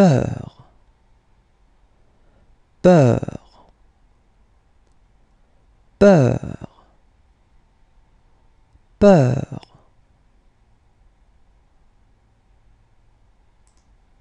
peur, peur, peur, peur.